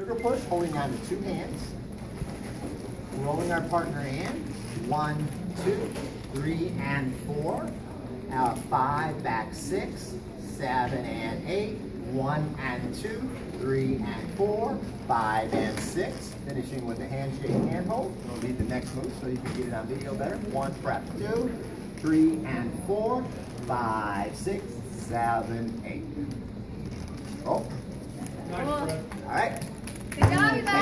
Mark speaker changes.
Speaker 1: Sugar push, holding on to two hands. Rolling our partner in. One, two, three, and four. Out five, back six, seven, and eight. One and two, three and four, five and six. Finishing with the handshake hand hold. We'll lead the next move so you can get it on video better. One, prep, two, three and four, five, six, seven, eight. Oh.
Speaker 2: Nice.
Speaker 1: All right.
Speaker 3: Bye.